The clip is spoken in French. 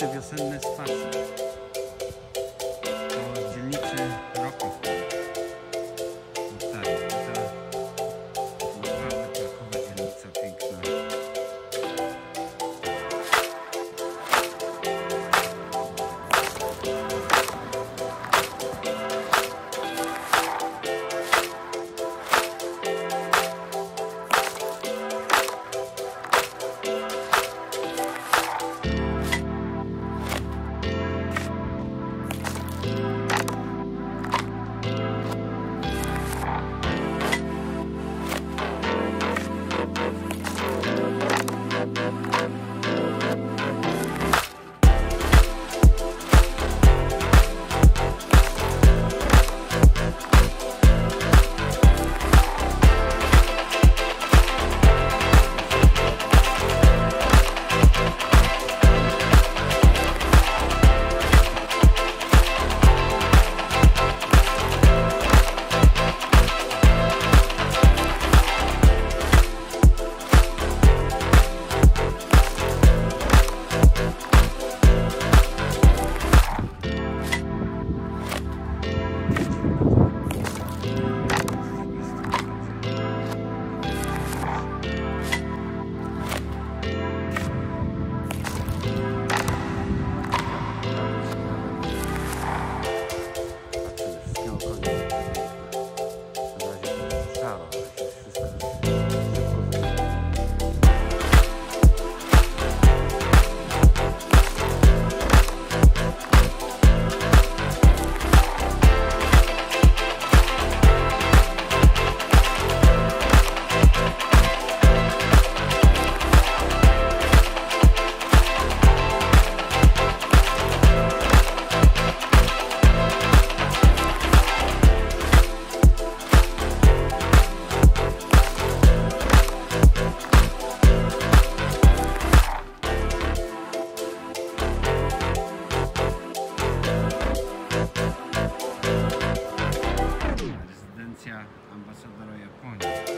te wiosenne spacer. 忘记了